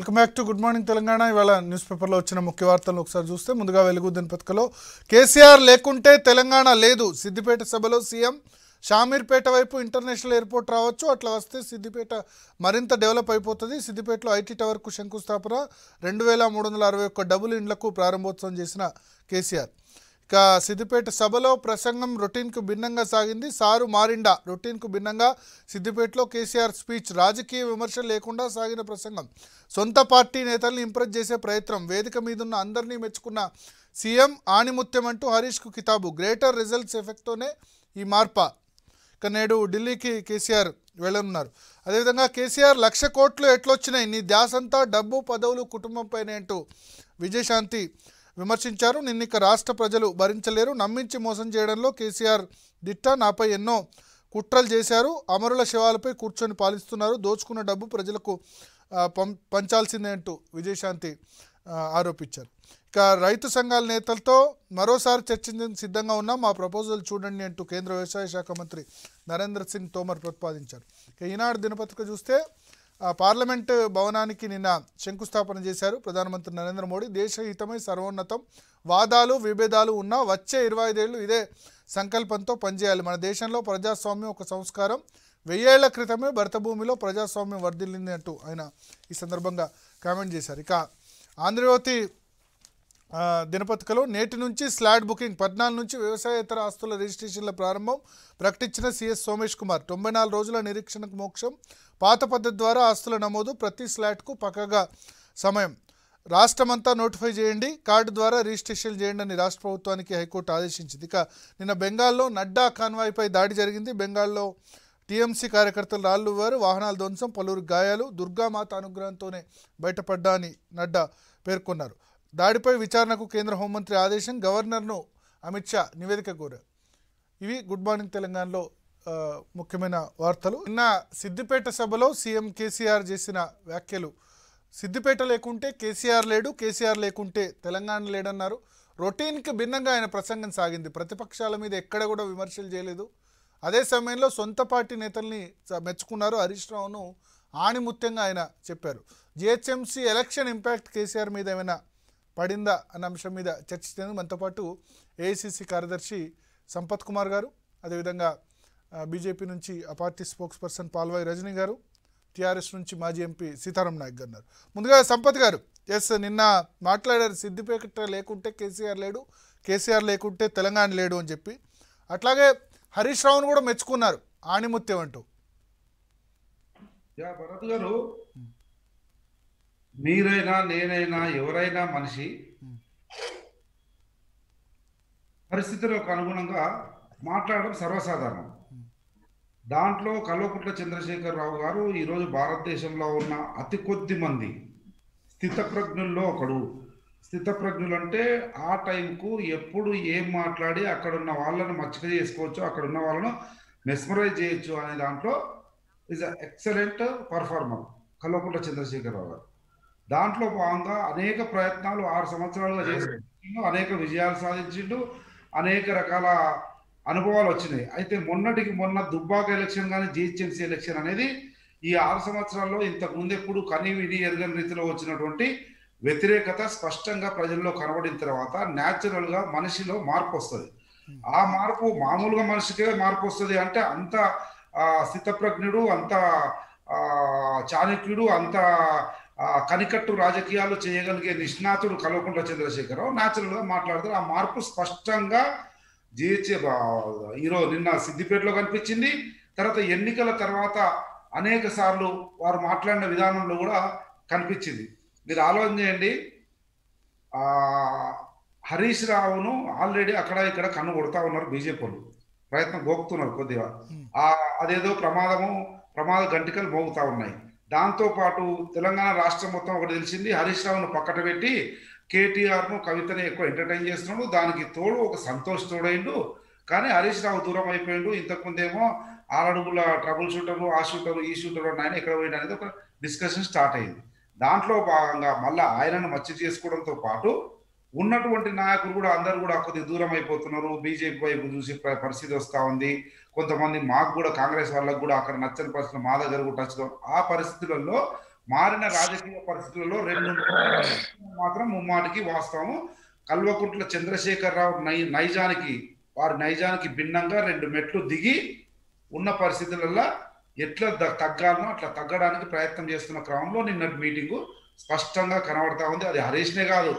Welcome back to good morning Telangana ఇవాళ news పేపర్లో వచ్చిన ముఖ్య వార్తలను ఒకసారి చూస్తే ముందుగా వెలుగు దినపత్రికలో కేసీఆర్ లేకుంటే తెలంగాణ లేదు. సిద్దిపేట సభలో సీఎం షామీర్పేట వైపు ఇంటర్నేషనల్ ఎయిర్పోర్ట్ రావచ్చు. అట్లా వస్తే సిద్దిపేట మరింత డెవలప్ అయిపోతుంది. సిద్దిపేటలో ఐటీ టవర్కు శంకుస్థాపన. రెండు వేల మూడు వందల అరవై ఒక్క డబుల్ ఇండ్లకు ప్రారంభోత్సవం చేసిన కేసీఆర్. ఇక సిద్దిపేట సభలో ప్రసంగం రొటీన్కు భిన్నంగా సాగింది. సారు మారిండా రొటీన్కు భిన్నంగా సిద్దిపేటలో కేసీఆర్ స్పీచ్. రాజకీయ విమర్శలు లేకుండా సాగిన ప్రసంగం. సొంత పార్టీ నేతల్ని ఇంప్రెస్ చేసే ప్రయత్నం. వేదిక మీదున్న అందరినీ మెచ్చుకున్న సీఎం ఆణిముత్యం అంటూ హరీష్కు కితాబు. గ్రేటర్ రిజల్ట్స్ ఎఫెక్ట్తోనే ఈ మార్ప? ఇక నేడు ఢిల్లీకి కేసీఆర్ వెళ్ళనున్నారు. అదేవిధంగా కేసీఆర్ లక్ష కోట్లు ఎట్లొచ్చినాయి? నీ ధ్యాసంతా డబ్బు పదవులు కుటుంబంపైనే అంటూ విజయశాంతి విమర్శించారు. నిన్నిక రాష్ట్ర ప్రజలు భరించలేరు. నమ్మించి మోసం చేయడంలో కేసీఆర్ దిట్ట నాపై ఎన్నో కుట్రలు చేశారు. అమరుల శవాలపై కూర్చొని పాలిస్తున్నారు. దోచుకున్న డబ్బు ప్రజలకు పం పంచాల్సిందే అంటూ విజయశాంతి ఆరోపించారు. ఇక రైతు సంఘాల నేతలతో మరోసారి చర్చించేందుకు సిద్ధంగా ఉన్నాం. మా ప్రపోజల్ చూడండి అంటూ కేంద్ర వ్యవసాయ శాఖ మంత్రి నరేంద్ర సింగ్ తోమర్ ప్రతిపాదించారు. ఇక ఈనాడు దినపత్రిక చూస్తే పార్లమెంట్ భవనానికి నిన్న శంకుస్థాపన చేశారు ప్రధానమంత్రి నరేంద్ర మోడీ. దేశహితమై సర్వోన్నతం. వాదాలు విభేదాలు ఉన్నా వచ్చే ఇరవై ఐదేళ్ళు ఇదే సంకల్పంతో పనిచేయాలి. మన దేశంలో ప్రజాస్వామ్యం ఒక సంస్కారం. వెయ్యేళ్ళ క్రితమే భరతభూమిలో ప్రజాస్వామ్యం వర్ధిల్లింది అంటూ ఆయన ఈ సందర్భంగా కామెంట్ చేశారు. ఇక ఆంధ్రజ్యోతి దినపత్రికలో నేటి నుంచి స్లాట్ బుకింగ్ పద్నాలుగు నుంచి వ్యవసాయేతర ఆస్తుల రిజిస్ట్రేషన్ల ప్రారంభం ప్రకటించిన సీఎస్ సోమేష్ కుమార్. తొంభై నాలుగు రోజుల నిరీక్షణకు మోక్షం. పాత పద్ధతి ద్వారా ఆస్తుల నమోదు ప్రతి స్లాట్కు పక్కగా సమయం. రాష్ట్రమంతా నోటిఫై చేయండి. కార్డు ద్వారా రిజిస్ట్రేషన్ చేయండి అని రాష్ట్ర ప్రభుత్వానికి హైకోర్టు ఆదేశించింది. ఇక నిన్న బెంగాల్లో నడ్డా కాన్వాయ్పై దాడి జరిగింది. బెంగాల్లో టీఎంసీ కార్యకర్తలు రాళ్ళు వారు వాహనాల ధ్వంసం పలువురు గాయాలు. దుర్గామాత అనుగ్రహంతోనే బయటపడ్డా అని నడ్డా పేర్కొన్నారు. దాడిపై విచారణకు కేంద్ర హోంమంత్రి ఆదేశం. గవర్నర్ను అమిత్ షా నివేదిక కోరారు. ఇవి గుడ్ మార్నింగ్ తెలంగాణలో ముఖ్యమైన వార్తలు. నిన్న సిద్దిపేట సభలో సీఎం కేసీఆర్ చేసిన వ్యాఖ్యలు. సిద్దిపేట లేకుంటే కేసీఆర్ లేడు కేసీఆర్ లేకుంటే తెలంగాణ లేడన్నారు. రొటీన్కి భిన్నంగా ఆయన ప్రసంగం సాగింది. ప్రతిపక్షాల మీద ఎక్కడ కూడా విమర్శలు చేయలేదు. అదే సమయంలో సొంత పార్టీ నేతల్ని చ- మెచ్చుకున్నారు హరీష్ రావును ఆణిముత్యంగా ఆయన చెప్పారు. జిహెచ్ఎంసీ ఎలక్షన్ ఇంపాక్ట్ కేసీఆర్ మీద ఏమైనా పడిందా అన్న అంశం మీద చర్చించేందుకు మనతో పాటు ఏఐసిసి కార్యదర్శి సంపత్ కుమార్ గారు. అదేవిధంగా బీజేపీ నుంచి ఆ party spokesperson Palvai Rajani గారు టీఆర్ఎస్ నుంచి మాజీ ఎంపీ సీతారాం నాయక్ గారు ఉన్నారు. ముందుగా సంపత్ గారు ఎస్ నిన్న మాట్లాడారు సిద్దిపేట లేకుంటే కేసీఆర్ లేడు కేసీఆర్ లేకుంటే తెలంగాణ లేడు అని చెప్పి. అట్లాగే హరీష్ రావును కూడా మెచ్చుకున్నారు ఆణిముత్యం అంటూ. భరత్ గారు మీరైనా నేనైనా ఎవరైనా మనిషి పరిస్థితులకు అనుగుణంగా మాట్లాడడం సర్వసాధారణం. దాంట్లో కల్వకుట్ల చంద్రశేఖరరావు గారు ఈరోజు భారతదేశంలో ఉన్న అతి కొద్ది మంది స్థితప్రజ్ఞుల్లో ఒకడు. స్థితప్రజ్ఞులు అంటే ఆ టైంకు ఎప్పుడు ఏం మాట్లాడి అక్కడ ఉన్న వాళ్ళను మచ్చిక చేసుకోవచ్చు అక్కడ ఉన్న వాళ్ళను మెస్మరైజ్ చేయొచ్చు అనే దాంట్లో is excellent performer Kalvakuntla Chandrashekar Rao garu. దాంట్లో భాగంగా అనేక ప్రయత్నాలు ఆరు సంవత్సరాలుగా చేసిండు అనేక విజయాలు సాధించిండు అనేక రకాల అనుభవాలు వచ్చినాయి. అయితే మొన్నటికి మొన్న దుబ్బాక ఎలక్షన్ కానీ జిహెచ్ఎంసీ ఎలక్షన్ అనేది ఈ ఆరు సంవత్సరాల్లో ఇంతకు ముందు ఎప్పుడు కని ఎరగని రీతిలో వచ్చినటువంటి వ్యతిరేకత స్పష్టంగా ప్రజల్లో కనబడిన తర్వాత న్యాచురల్గా మనిషిలో మార్పు వస్తుంది. ఆ మార్పు మామూలుగా మనిషికే మార్పు వస్తుంది అంటే అంత స్థితప్రజ్ఞుడు అంత చాణక్యుడు అంత కనికట్టు రాజకీయాలు చేయగలిగే నిష్ణాతుడు కల్వకుంట్ల చంద్రశేఖరరావు న్యాచురల్గా మాట్లాడతారు. ఆ మార్పు స్పష్టంగా జిహెచ్ఏ ఈరోజు నిన్న సిద్దిపేటలో కనిపించింది. తర్వాత ఎన్నికల తర్వాత అనేక సార్లు వారు మాట్లాడిన విధానంలో కూడా కనిపించింది. మీరు ఆలోచన చేయండి. ఆ హరీష్ రావును ఆల్రెడీ అక్కడ ఇక్కడ కన్ను కొడతా ఉన్నారు బీజేపీ వాళ్ళు. ప్రయత్నం గోపుతున్నారు కొద్దిగా. ఆ అదేదో ప్రమాదము ప్రమాద గంటికలు మోగుతా ఉన్నాయి. దాంతో పాటు తెలంగాణ రాష్ట్రం మొత్తం ఒకటి తెలిసింది. హరీష్ రావును పక్కన పెట్టి కేటీఆర్ను కవితని ఎక్కువ ఎంటర్టైన్ చేస్తున్నాడు. దానికి తోడు ఒక సంతోష్ తోడైండు. కానీ హరీష్ రావు దూరం అయిపోయిండు. ఇంతకు ముందేమో ఆరడుగుల ట్రబుల్ షూటరు ఆ షూటరు ఈ షూటరు ఆయన ఎక్కడ పోయిండు అనేది ఒక డిస్కషన్ స్టార్ట్ అయింది. దాంట్లో భాగంగా మళ్ళా ఆయనను మచ్చి చేసుకోవడంతో పాటు ఉన్నటువంటి నాయకులు కూడా అందరూ కూడా కొద్దిగా దూరం అయిపోతున్నారు. బీజేపీ వైపు చూసి పరిస్థితి వస్తా ఉంది. కొంతమంది మాకు కూడా కాంగ్రెస్ వాళ్ళకు కూడా అక్కడ నచ్చని పరిస్థితులు మా దగ్గర కూడా టచ్ ఆ పరిస్థితులలో మారిన రాజకీయ పరిస్థితులలో రెండు మాత్రం ముమ్మాటికి వాస్తవం కల్వకుంట్ల చంద్రశేఖరరావు నై నైజానికి వారి నైజానికి భిన్నంగా రెండు మెట్లు దిగి ఉన్న పరిస్థితులలో ఎట్లా ద- తగ్గాలనో అట్లా తగ్గడానికి ప్రయత్నం చేస్తున్న క్రమంలో నిన్నటి మీటింగు స్పష్టంగా కనబడతా ఉంది. అది హరీష్నే కాదు.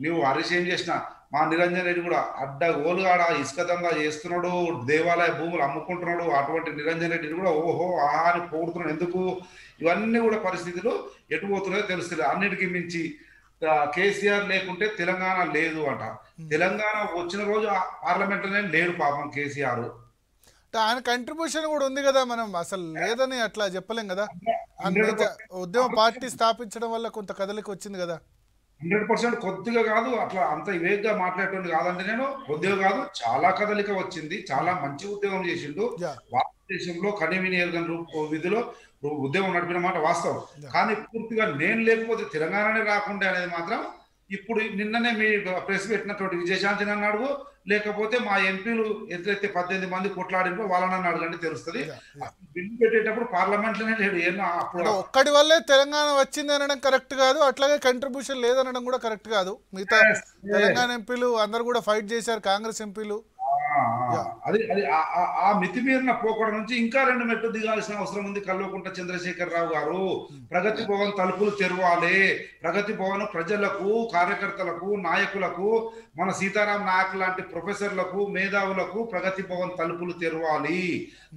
నువ్వు హరీష్ ఏం చేసినా మా నిరంజన్ రెడ్డి కూడా అడ్డ గోలుగాడ ఇసుక దందా చేస్తున్నాడు దేవాలయ భూములు అమ్ముకుంటున్నాడు అటువంటి నిరంజన్ రెడ్డిని కూడా ఓహో ఆహా అని పోడుతున్నాడు ఎందుకు? ఇవన్నీ కూడా పరిస్థితులు ఎటు పోతున్నాయో తెలుస్తుంది అన్నిటికీ మించి కేసీఆర్ లేకుంటే తెలంగాణ లేదు అంట. తెలంగాణ వచ్చిన రోజు పార్లమెంట్లోనే లేడు పాపం కేసీఆర్. ఆయన కంట్రిబ్యూషన్ కూడా ఉంది కదా మనం అసలు లేదని అట్లా చెప్పలేం కదా? ఉద్యమ పార్టీ స్థాపించడం వల్ల కొంత కదలిక వచ్చింది కదా? హండ్రెడ్ పర్సెంట్ కొద్దిగా కాదు అట్లా అంత వేగ్గా మాట్లాడేటువంటి కాదంటే నేను కొద్దిగా కాదు చాలా కదలిక వచ్చింది చాలా మంచి ఉద్యోగం చేసిండు. భారతదేశంలో కనివిని ఎరగని రూప విధిలో ఉద్యమం నడిపిన మాట వాస్తవం. కానీ పూర్తిగా నేను లేకపోతే తెలంగాణనే రాకుండే అనేది మాత్రం ఇప్పుడు నిన్ననే మీ ప్రెస్ పెట్టినటువంటి విజయశాంతిని అన్నాడు. లేకపోతే మా ఎంపీలు ఎట్లయితే పద్దెనిమిది మంది కొట్లాడినో వాళ్ళని అడగండి తెలుస్తుంది. బిల్లు పెట్టేటప్పుడు పార్లమెంట్లోనే లేడు. ఏమో అప్పుడు ఒక్కడి వల్లే తెలంగాణ వచ్చింది అనడం కరెక్ట్ కాదు. అట్లాగే కంట్రిబ్యూషన్ లేదనడం కూడా కరెక్ట్ కాదు. మిగతా. తెలంగాణ ఎంపీలు అందరు కూడా ఫైట్ చేశారు. కాంగ్రెస్ ఎంపీలు అది అది ఆ- మితిమీరిన పోకడ నుంచి ఇంకా రెండు మెట్లు దిగాల్సిన అవసరం ఉంది కల్వకుంట చంద్రశేఖర్ రావు గారు ప్రగతి భవన్ తలుపులు తెరవాలి. ప్రగతి భవన్ ప్రజలకు కార్యకర్తలకు నాయకులకు మన సీతారాం నాయక్ లాంటి ప్రొఫెసర్లకు మేధావులకు ప్రగతి భవన్ తలుపులు తెరవాలి.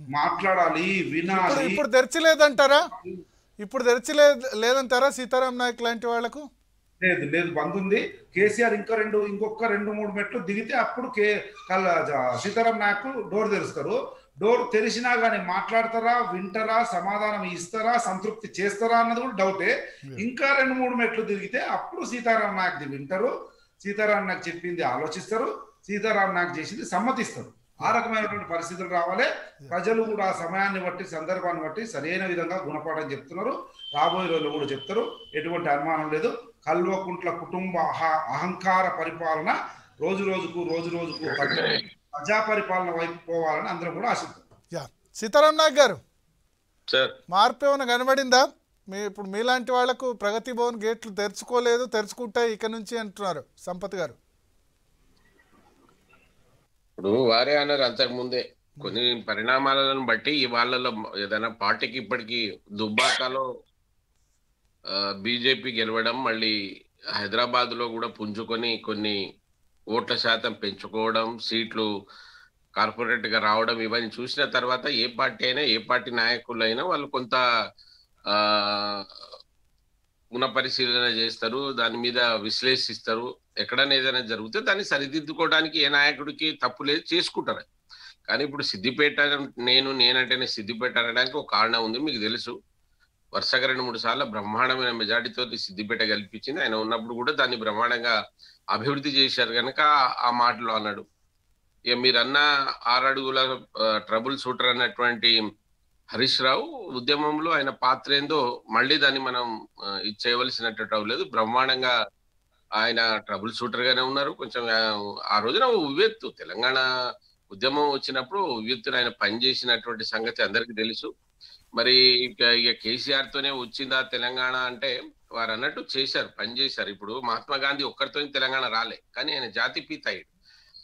మాట్లాడాలి వినాలి. ఇప్పుడు తెరచలేదంటారా ఇప్పుడు తెరచలే లేదంటారా సీతారాం నాయక్ లాంటి వాళ్ళకు? లేదు లేదు బంద్ ఉంది. కేసీఆర్ ఇంకా రెండు ఇంకొక రెండు మూడు మెట్లు దిగితే అప్పుడు కే సీతారాం నాయక్ డోర్ తెరుస్తారు. డోర్ తెరిచినా గానీ మాట్లాడతారా వింటారా సమాధానం ఇస్తారా సంతృప్తి చేస్తారా అన్నది కూడా డౌటే. ఇంకా రెండు మూడు మెట్లు దిగితే అప్పుడు సీతారాం నాయక్ వింటారు. సీతారాం నాయక్ చెప్పింది ఆలోచిస్తారు. సీతారాం నాయక్ చేసింది సమ్మతిస్తారు. ఆ రకమైనటువంటి పరిస్థితులు రావాలి. ప్రజలు కూడా ఆ సమయాన్ని బట్టి సందర్భాన్ని బట్టి సరైన విధంగా గుణపాఠం చెప్తున్నారు. రాబోయే రోజుల్లో కూడా చెప్తారు. ఎటువంటి అనుమానం లేదు. కల్వకుంట్ల కుటుంబ అహ- అహంకార పరిపాలన రోజు రోజుకు రోజు రోజుకు ప్రజా పరిపాలన వైపు పోవాలని అందరం కూడా ఆశిస్తారు యా. సీతారాం నాయక్ గారు సార్. మార్పు ఏమైనా కనబడిందా? మీ ఇప్పుడు మీలాంటి వాళ్ళకు ప్రగతి భవన్ గేట్లు తెరుచుకోలేదు తెరుచుకుంటాయి ఇక నుంచి అంటున్నారు సంపత్ గారు. ఇప్పుడు వారే అన్నారు అంతకు ముందే. కొన్ని పరిణామాలను బట్టి ఈ వాళ్ళలో ఏదైనా పార్టీకి ఇప్పటికి దుబ్బాకలో బీజేపీ గెలవడం మళ్ళీ హైదరాబాద్లో కూడా పుంజుకొని కొన్ని ఓట్ల శాతం పెంచుకోవడం సీట్లు కార్పొరేట్గా రావడం ఇవన్నీ చూసిన తర్వాత ఏ పార్టీ అయినా ఏ పార్టీ నాయకులైనా వాళ్ళు కొంత ఆ పునఃపరిశీలన చేస్తారు దాని మీద విశ్లేషిస్తారు. ఎక్కడైనా ఏదైనా జరిగితే దాన్ని సరిదిద్దుకోవడానికి ఏ నాయకుడికి తప్పు లేదు చేసుకుంటారు. కానీ ఇప్పుడు సిద్దిపేట నేను నేనంటేనే సిద్దిపేట అనడానికి ఒక కారణం ఉంది మీకు తెలుసు. వరుసగా రెండు మూడు సార్లు బ్రహ్మాండమైన మెజార్టీతో సిద్దిపేట గెలిపించింది. ఆయన ఉన్నప్పుడు కూడా దాన్ని బ్రహ్మాండంగా అభివృద్ధి చేశారు కనుక ఆ మాటలు అన్నాడు. ఇక మీరన్న ఆరడుగుల ట్రబుల్ షూటర్ అన్నటువంటి హరీష్ రావు ఉద్యమంలో ఆయన పాత్ర ఏందో మళ్ళీ దాన్ని మనం ఇచ్చేయవలసినట్టు చేయవలసినట్టు అవ్వలేదు బ్రహ్మాండంగా ఆయన ట్రబుల్ షూటర్ గానే ఉన్నారు. కొంచెం ఆ, ఆ రోజున ఉవ్వెత్తు తెలంగాణ ఉద్యమం వచ్చినప్పుడు ఉవ్వెత్తున ఆయన పనిచేసినటువంటి సంగతి అందరికీ తెలుసు. మరి ఇక ఇక కేసీఆర్ తోనే వచ్చిందా తెలంగాణ అంటే వారు అన్నట్టు చేశారు పని చేశారు. ఇప్పుడు మహాత్మా గాంధీ ఒక్కరితో తెలంగాణ రాలే కానీ ఆయన జాతి పీత అయ్యాడు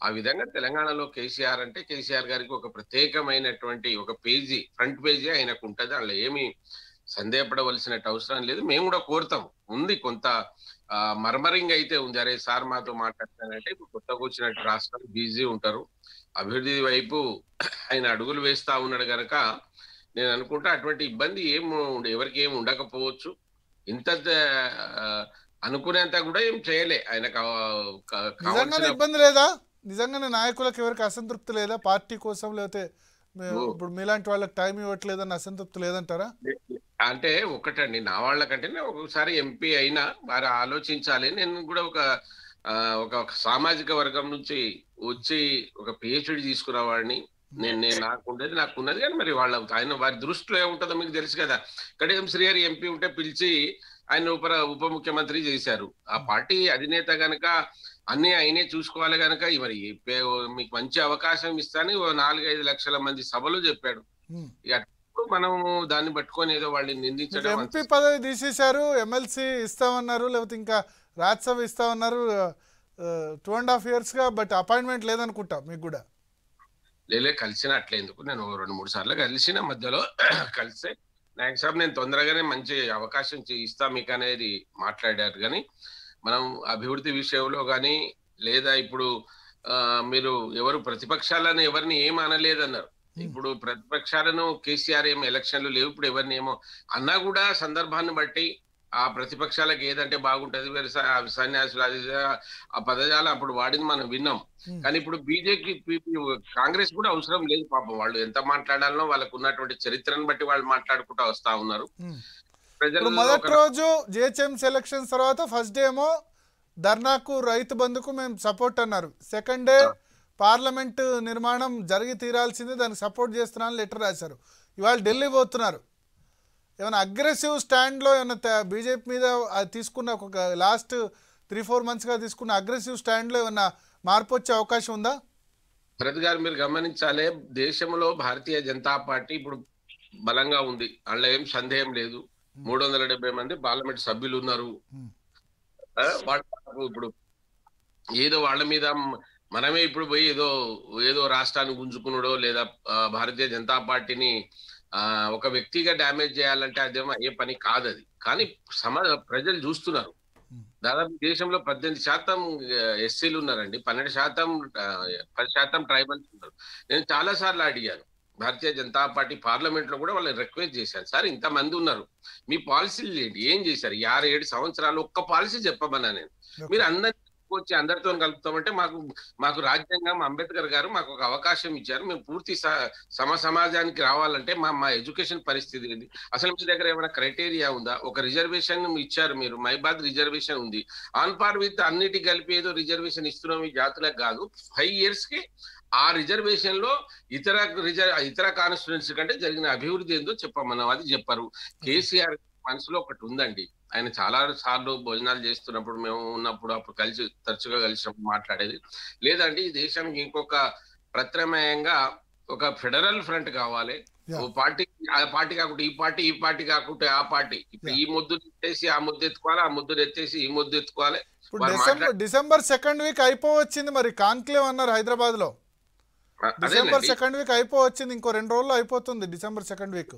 ఆ విధంగా తెలంగాణలో కేసీఆర్ అంటే కేసీఆర్ గారికి ఒక ప్రత్యేకమైనటువంటి ఒక పేజీ ఫ్రంట్ పేజీ ఆయనకు ఉంటుంది. అందులో ఏమి సందేహపడవలసిన అవసరం లేదు. మేము కూడా కోరుతాం ఉంది కొంత మర్మరింగ్ అయితే ఉంది. అరే సార్ మాతో మాట్లాడతానంటే ఇప్పుడు కొత్తగా వచ్చినట్టు రాష్ట్రాలు బిజీ ఉంటారు. అభివృద్ధి వైపు ఆయన అడుగులు వేస్తా ఉన్నాడు కనుక నేను అనుకుంటా అటువంటి ఇబ్బంది ఏం ఎవరికి ఏం ఉండకపోవచ్చు. ఇంత అనుకునేంత కూడా ఏం చేయలే. ఆయన ఇబ్బంది లేదా? నిజంగానే నాయకులకు ఎవరికి అసంతృప్తి లేదా? పార్టీ కోసం లేకపోతే. ఇప్పుడు మీలాంటి వాళ్ళకి టైం ఇవ్వట్లేదని అసంతృప్తి లేదంటారా? అంటే ఒకటండి. నా వాళ్ళకంటే నేను ఒక్కొక్కసారి ఎంపీ అయినా వారు ఆలోచించాలి. నేను కూడా ఒక ఒక సామాజిక వర్గం నుంచి వచ్చి ఒక పిహెచ్డి తీసుకున్న వాడిని నేను నేను నాకు ఉండేది నాకు ఉన్నది కానీ మరి వాళ్ళ ఆయన వారి దృష్టిలో ఏముంటుందో మీకు తెలుసు కదా. కడియం శ్రీహరి ఎంపీ ఉంటే పిలిచి ఆయన ఉప ఉప ముఖ్యమంత్రి చేశారు. ఆ పార్టీ అధినేత గనక అన్ని ఆయనే చూసుకోవాలి గనక మరి మీకు మంచి అవకాశం ఇస్తాను నాలుగైదు లక్షల మంది సభలు చెప్పాడు. మనం దాన్ని పట్టుకొని ఏదో వాళ్ళని నిందించడం ఎంపీ పదవి తీసేశారు ఎమ్మెల్సీ ఇస్తామన్నారు లేకపోతే ఇంకా రాజ్యసభ ఇస్తామన్నారు టూ అండ్ హాఫ్ ఇయర్స్గా బట్ అపాయింట్మెంట్ లేదనుకుంటా మీకు కూడా. లేలే కలిసిన అట్లే ఎందుకు? నేను రెండు మూడు సార్లు కలిసిన మధ్యలో కలిస్తే నాకు సాబ్ నేను తొందరగానే మంచి అవకాశం ఇస్తా మీకు అనేది మాట్లాడారు. కానీ మనం అభివృద్ధి విషయంలో కానీ లేదా ఇప్పుడు మీరు ఎవరు ప్రతిపక్షాలను ఎవరిని ఏం అనలేదన్నారు. ఇప్పుడు ప్రతిపక్షాలను కేసీఆర్ ఏం ఎలక్షన్లు లేవు ఇప్పుడు ఎవరిని ఏమో అన్నా కూడా సందర్భాన్ని బట్టి ఆ ప్రతిపక్షాలకు ఏదంటే బాగుంటది వేరే సన్యాసులు అది ఆ పదజాలం అప్పుడు వాడింది మనం విన్నాం. కానీ ఇప్పుడు బీజేపీ కాంగ్రెస్ కూడా అవసరం లేదు పాపం. వాళ్ళు ఎంత మాట్లాడాలనో వాళ్ళకు ఉన్నటువంటి చరిత్రను బట్టి వాళ్ళు మాట్లాడుకుంటా వస్తా ఉన్నారు. ప్రజలు మొదటి రోజు జిహెచ్ఎంసీ ఎలక్షన్స్ తర్వాత ఫస్ట్ డే ఏమో ధర్నాకు రైతు బంధుకు మేము సపోర్ట్ అన్నారు. సెకండ్ డే పార్లమెంట్ నిర్మాణం జరిగి తీరాల్సిందే దానికి సపోర్ట్ చేస్తున్నాను లెటర్ రాశారు. ఇవాళ ఢిల్లీ పోతున్నారు. ఏమైనా అగ్రెసివ్ స్టాండ్లో ఏమైనా బీజేపీ మీద తీసుకున్న ఒక లాస్ట్ త్రీ ఫోర్ మంత్స్గా తీసుకున్న అగ్రెసివ్ స్టాండ్లో ఏమైనా మార్పు వచ్చే అవకాశం ఉందా? భరత్ గారు మీరు గమనించాలి దేశంలో భారతీయ జనతా పార్టీ ఇప్పుడు బలంగా ఉంది. అందులో ఏం సందేహం లేదు. మూడు వందల డెబ్బై మంది పార్లమెంట్ సభ్యులు ఉన్నారు ఇప్పుడు ఏదో వాళ్ళ మీద మనమే ఇప్పుడు పోయి ఏదో ఏదో రాష్ట్రాన్ని గుంజుకున్నాడో లేదా భారతీయ జనతా పార్టీని ఒక వ్యక్తిగా డ్యామేజ్ చేయాలంటే అదేమో ఏ పని కాదు అది కానీ సమాజ ప్రజలు చూస్తున్నారు. దాదాపు దేశంలో పద్దెనిమిది శాతం ఎస్సీలు ఉన్నారండి. పన్నెండు శాతం పది శాతం ట్రైబల్స్ ఉన్నారు. నేను చాలా సార్లు అడిగాను. భారతీయ జనతా పార్టీ పార్లమెంట్లో కూడా వాళ్ళని రిక్వెస్ట్ చేశాను. సార్ ఇంతమంది ఉన్నారు. మీ పాలసీలు ఏంటి? ఏం చేశారు? ఈ ఆరు ఏడు సంవత్సరాలు ఒక్క పాలసీ చెప్పమన్నా నేను. మీరు అందరినీ వచ్చి అందరితో కలుపుతామంటే మాకు మాకు రాజ్యాంగం అంబేద్కర్ గారు మాకు ఒక అవకాశం ఇచ్చారు. మేము పూర్తి సమ సమాజానికి రావాలంటే మా మా ఎడ్యుకేషన్ పరిస్థితి ఏంది అసలు మీ దగ్గర ఏమైనా క్రైటీరియా ఉందా? ఒక రిజర్వేషన్ ఇచ్చారు మీరు. మైబాద్ రిజర్వేషన్ ఉంది. ఆన్ పార్ విత్ అన్నిటి కలిపి ఏదో రిజర్వేషన్ ఇస్తున్నాం ఈ జాతులకు కాదు. ఫైవ్ ఇయర్స్కి ఆ రిజర్వేషన్లో ఇతర రిజర్ ఇతర కాన్స్టిట్యున్సీ కంటే జరిగిన అభివృద్ధి ఏందో చెప్పమన్నాం. అది చెప్పారు. కేసీఆర్ మనసులో ఒకటి ఉందండి. ఆయన చాలా సార్లు భోజనాలు చేస్తున్నప్పుడు మేము ఉన్నప్పుడు అప్పుడు కలిసి తరచుగా కలిసినప్పుడు మాట్లాడేది. లేదండి ఈ దేశానికి ఇంకొక ప్రత్యామ్నాయంగా ఒక ఫెడరల్ ఫ్రంట్ కావాలి. ఓ పార్టీ ఆ పార్టీ కాకుండా ఈ పార్టీ ఈ పార్టీ కాకుంటే ఆ పార్టీ. ఇప్పుడు ఈ ముద్దు ఎత్తేసి ఆ ముద్దు ఎత్తుకోవాలి ఆ ముద్దు ఎత్తేసి ఈ ముద్దు ఎత్తుకోవాలి. డిసెంబర్ సెకండ్ వీక్ అయిపోవచ్చింది మరి కాన్క్లేవ్ అన్నారు హైదరాబాద్లో డిసెంబర్. సెకండ్ వీక్ అయిపోవచ్చింది ఇంకో రెండు రోజుల్లో అయిపోతుంది డిసెంబర్ సెకండ్ వీక్.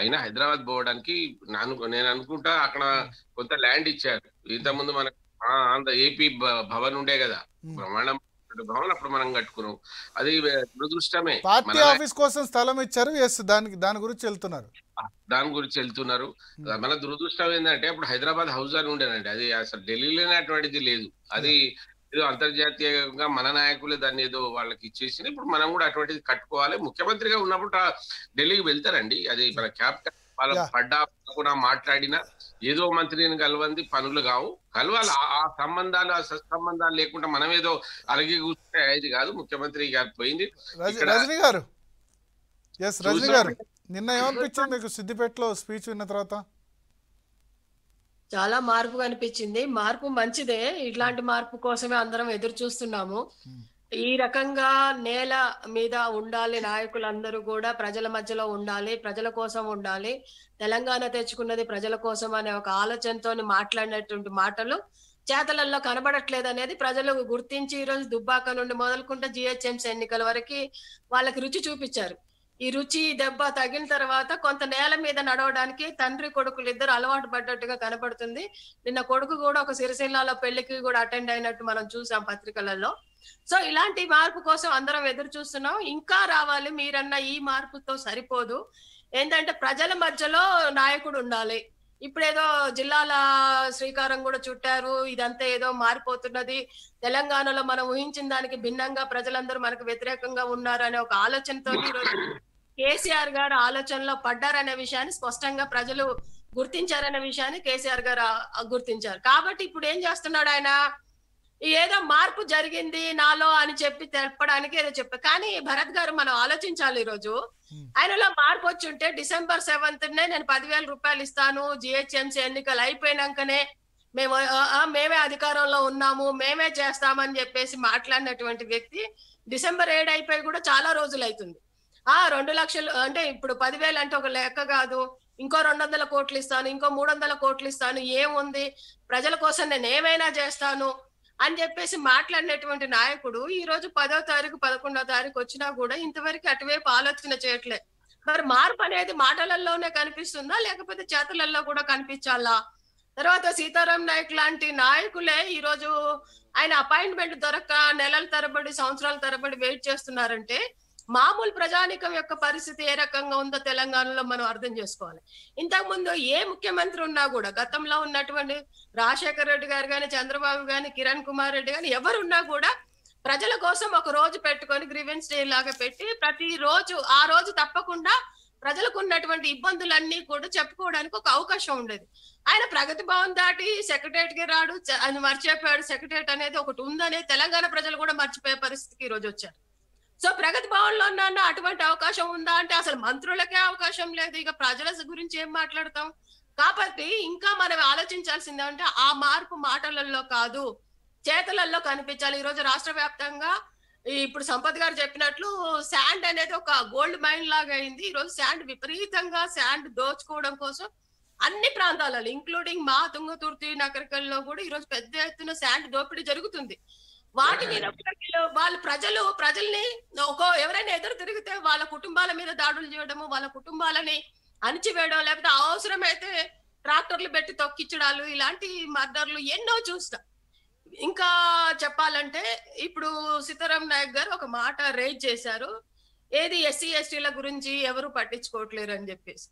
అయినా హైదరాబాద్ పోవడానికి నాను అనుకుంటా అక్కడ కొంత ల్యాండ్ ఇచ్చారు. ఇంత ముందు మనకు ఏపీ భవన్ ఉండే కదా. బ్రహ్మాండం భవన్ అప్పుడు మనం కట్టుకున్నాం. అది దురదృష్టమే. పార్టీ ఆఫీస్ కోసం స్థలం ఇచ్చారు ఎస్ దానికి దాని గురించి వెళ్తున్నారు. దాని గురించి వెళ్తున్నారు. మన దురదృష్టం ఏంటంటే అప్పుడు హైదరాబాద్ హౌస్ అని ఉండేనండి అది అసలు ఢిల్లీలోనే అటువంటిది లేదు. అది ఏదో అంతర్జాతీయంగా మన నాయకులే దాన్ని ఏదో వాళ్ళకి ఇచ్చేసి ఇప్పుడు మనం కూడా అటువంటిది కట్టుకోవాలి. ముఖ్యమంత్రిగా ఉన్నప్పుడు ఢిల్లీకి వెళ్తారండి. అది మన క్యాపిటల్ వాళ్ళ. పడ్డా కూడా మాట్లాడినా ఏదో మంత్రిని కలవంది పనులు కావు. కలవాలి. ఆ- సంబంధాలు ఆ సత్సంబంధాలు లేకుండా మనం ఏదో అలిగి కూర్చుంటే ఇది కాదు. ముఖ్యమంత్రి గారు పోయింది. రజనీ గారు. ఎస్ రజనీ. గారు. నిన్న ఏమనిపించింది మీకు సిద్దిపేటలో స్పీచ్ విన్న తర్వాత? చాలా మార్పు కనిపించింది. మార్పు మంచిదే. ఇట్లాంటి మార్పు కోసమే అందరం ఎదురు చూస్తున్నాము. ఈ రకంగా నేల మీద ఉండాలి నాయకులందరూ కూడా ప్రజల మధ్యలో ఉండాలి ప్రజల కోసం ఉండాలి. తెలంగాణ తెచ్చుకున్నది ప్రజల కోసం అనే ఒక ఆలోచనతో మాట్లాడినటువంటి మాటలు చేతలలో కనబడట్లేదు అనేది ప్రజలు గుర్తించి ఈ రోజు దుబ్బాక నుండి మొదలుకుంటే జిహెచ్ఎంసీ ఎన్నికల వరకు వాళ్ళకి రుచి చూపించారు. ఈ రుచి దెబ్బ తగిన తర్వాత కొంత నేల మీద నడవడానికి తండ్రి కొడుకులు ఇద్దరు అలవాటు పడ్డట్టుగా కనపడుతుంది. నిన్న కొడుకు కూడా ఒక సిరిసిల్లాలో పెళ్ళికి కూడా అటెండ్ అయినట్టు మనం చూసాం పత్రికలలో. సో ఇలాంటి మార్పు కోసం అందరం ఎదురు చూస్తున్నాం. ఇంకా రావాలి మీరన్న ఈ మార్పుతో సరిపోదు. ఏంటంటే ప్రజల మధ్యలో నాయకుడు ఉండాలి. ఇప్పుడేదో జిల్లాల శ్రీకారం కూడా చుట్టారు. ఇదంతా ఏదో మారిపోతున్నది. తెలంగాణలో మనం ఊహించిన దానికి భిన్నంగా ప్రజలందరూ మనకు వ్యతిరేకంగా ఉన్నారు అనే ఒక ఆలోచనతో ఈరోజు కేసీఆర్ గారు ఆలోచనలో పడ్డారనే విషయాన్ని స్పష్టంగా ప్రజలు గుర్తించారనే విషయాన్ని కేసీఆర్ గారు గుర్తించారు. కాబట్టి ఇప్పుడు ఏం చేస్తున్నాడు ఆయన? ఏదో మార్పు జరిగింది నాలో అని చెప్పి తెలపడానికి ఏదో చెప్పారు కానీ భరత్ గారు మనం ఆలోచించాలి ఈ రోజు. ఆయనలో మార్పు వచ్చి ఉంటే డిసెంబర్ సెవెంత్ నే నేను పదివేల రూపాయలు ఇస్తాను జిహెచ్ఎంసీ ఎన్నికలు అయిపోయినాకనే మేము మేమే అధికారంలో ఉన్నాము మేమే చేస్తామని చెప్పేసి మాట్లాడినటువంటి వ్యక్తి డిసెంబర్ ఏడు అయిపోయి కూడా చాలా రోజులు అవుతుంది ఆ రెండు లక్షలు అంటే ఇప్పుడు పదివేలు అంటే ఒక లెక్క కాదు. ఇంకో రెండు వందల కోట్లు ఇస్తాను ఇంకో మూడు వందల కోట్లు ఇస్తాను ఏముంది? ప్రజల కోసం నేను ఏమైనా చేస్తాను? అని చెప్పేసి మాట్లాడినటువంటి నాయకుడు ఈ రోజు పదో తారీఖు పదకొండో తారీఖు వచ్చినా కూడా ఇంతవరకు అటువైపు ఆలోచన చేయట్లే. మరి మార్పు అనేది మాటలలోనే కనిపిస్తుందా? లేకపోతే చేతలలో కూడా కనిపించాలా? తర్వాత సీతారాం నాయక్ లాంటి నాయకులే ఈ రోజు ఆయన అపాయింట్మెంట్ దొరక్క నెలల తరబడి సంవత్సరాల తరబడి వెయిట్ చేస్తున్నారంటే మామూలు ప్రజానికం యొక్క పరిస్థితి ఏ రకంగా ఉందో తెలంగాణలో మనం అర్థం చేసుకోవాలి. ఇంతకు ముందు ఏ ముఖ్యమంత్రి ఉన్నా కూడా గతంలో ఉన్నటువంటి రాజశేఖర రెడ్డి గారు కానీ చంద్రబాబు గాని కిరణ్ కుమార్ రెడ్డి కానీ ఎవరున్నా కూడా ప్రజల కోసం ఒక రోజు పెట్టుకొని గ్రీవెన్స్ డే లాగా పెట్టి ప్రతి రోజు ఆ రోజు తప్పకుండా ప్రజలకు ఉన్నటువంటి ఇబ్బందులన్నీ కూడా చెప్పుకోవడానికి ఒక అవకాశం ఉండేది. ఆయన ప్రగతి భవన్ దాటి సెక్రటరియట్కి రాడు అని మర్చిపోయాడు. సెక్రటరియట్ అనేది ఒకటి ఉందనే తెలంగాణ ప్రజలు కూడా మర్చిపోయే పరిస్థితికి ఈ రోజు వచ్చారు. సో ప్రగతి భవన్లో ఉన్న అటువంటి అవకాశం ఉందా అంటే అసలు మంత్రులకే అవకాశం లేదు. ఇక ప్రజల గురించి ఏం మాట్లాడతాం? కాబట్టి ఇంకా మనం ఆలోచించాల్సింది అంటే ఆ మార్పు మాటలలో కాదు చేతలలో కనిపించాలి. ఈ రోజు రాష్ట్ర వ్యాప్తంగా ఇప్పుడు సంపత్ గారు చెప్పినట్లు శాండ్ అనేది ఒక గోల్డ్ మైన్ లాగా అయింది. ఈ రోజు శాండ్ విపరీతంగా శాండ్ దోచుకోవడం కోసం అన్ని ప్రాంతాలలో ఇంక్లూడింగ్ మా తుంగతుర్తి నగరికల్లో కూడా ఈ రోజు పెద్ద ఎత్తున శాండ్ దోపిడీ జరుగుతుంది. వాటి మీద వాళ్ళ ప్రజలు ప్రజల్ని ఒక ఎవరైనా ఎదురు తిరిగితే వాళ్ళ కుటుంబాల మీద దాడులు చేయడము వాళ్ళ కుటుంబాలని అణిచివేయడం లేకపోతే అవసరమైతే ట్రాక్టర్లు పెట్టి తొక్కించడాలు ఇలాంటి మర్డర్లు ఎన్నో చూస్తాం. ఇంకా చెప్పాలంటే ఇప్పుడు సీతారాం నాయక్ గారు ఒక మాట రేజ్ చేశారు. ఏది ఎస్సీ ఎస్టీల గురించి ఎవరు పట్టించుకోవట్లేరు అని చెప్పేసి.